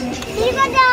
Три вода.